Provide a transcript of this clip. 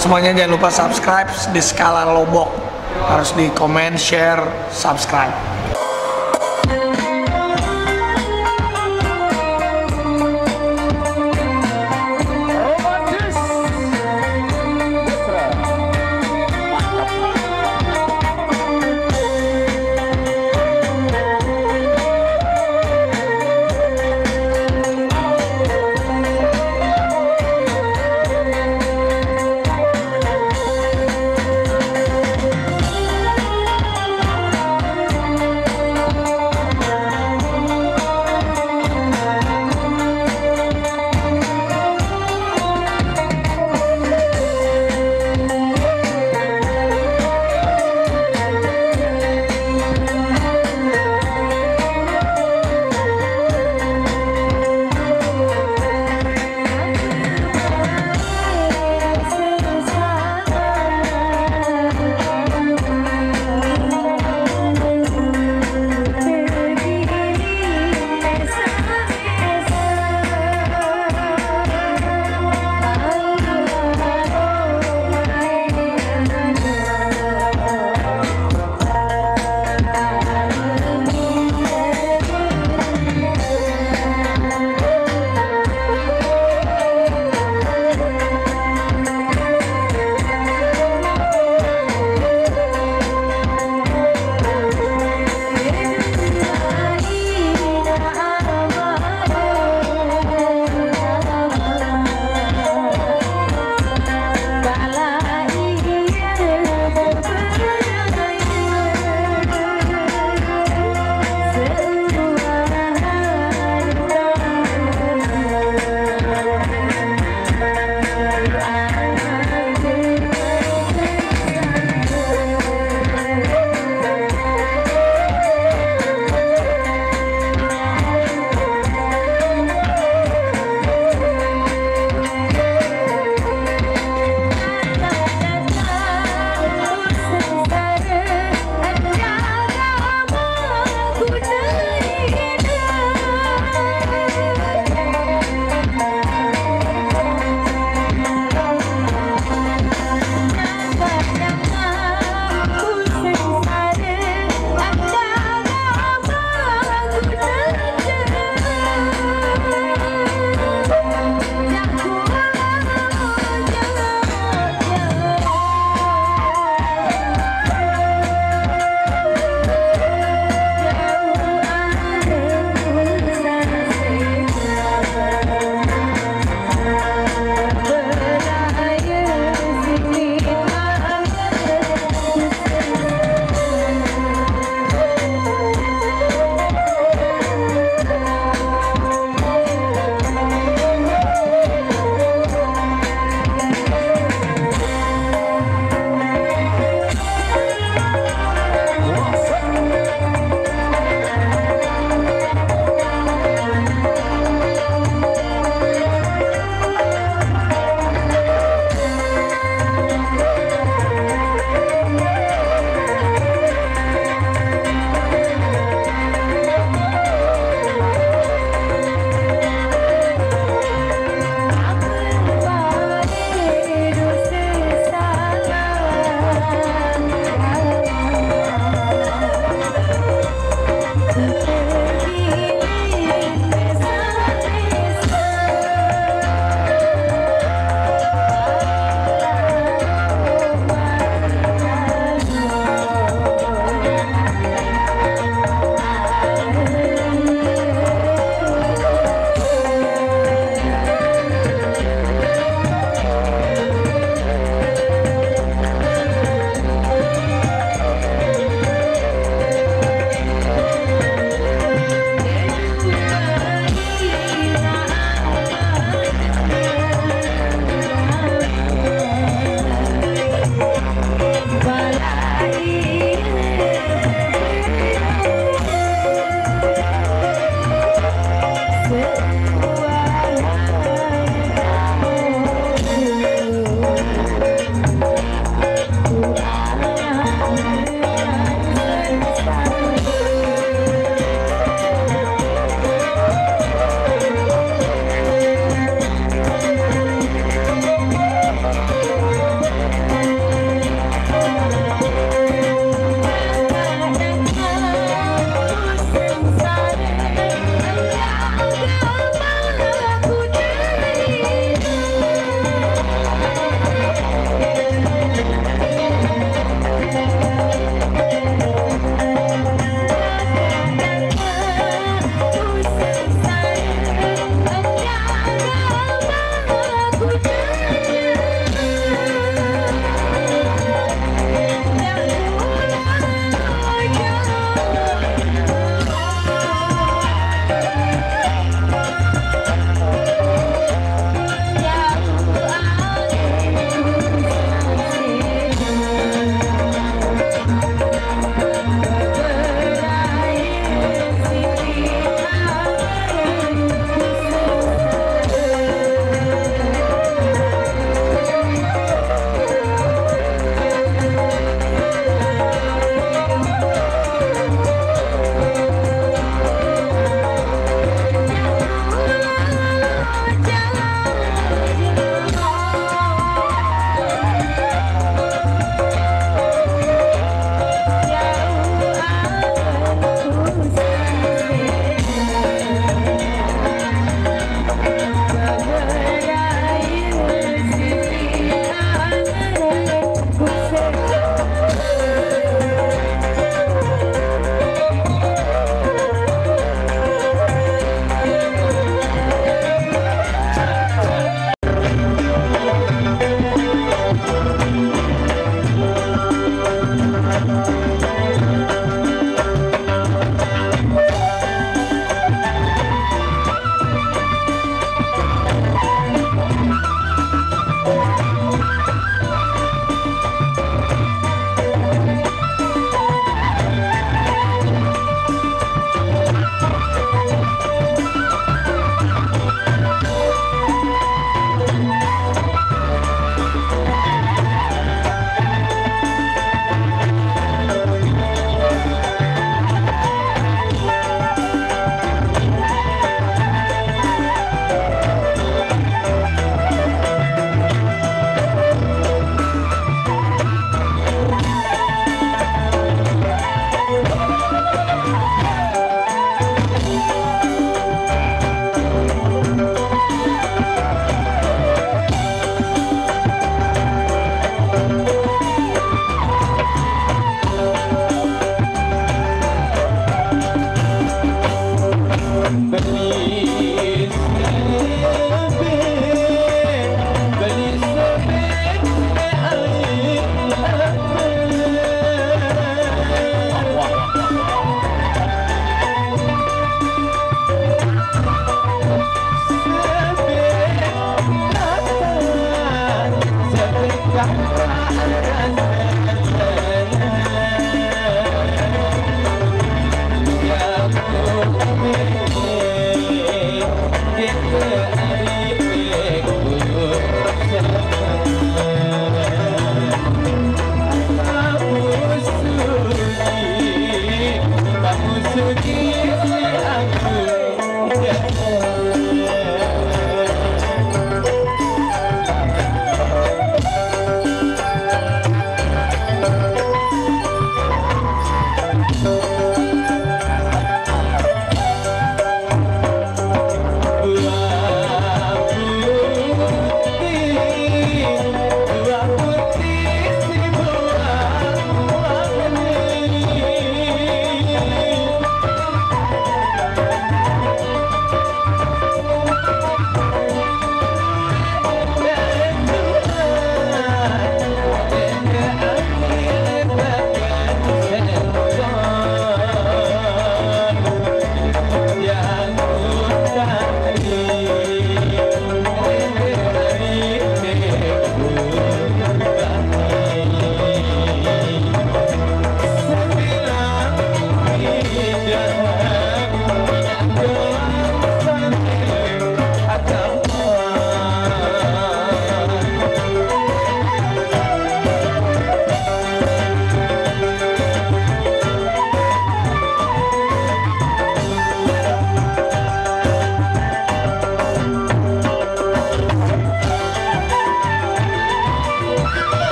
Buat semuanya jangan lupa subscribe di skala lobok Harus di comment, share, subscribe.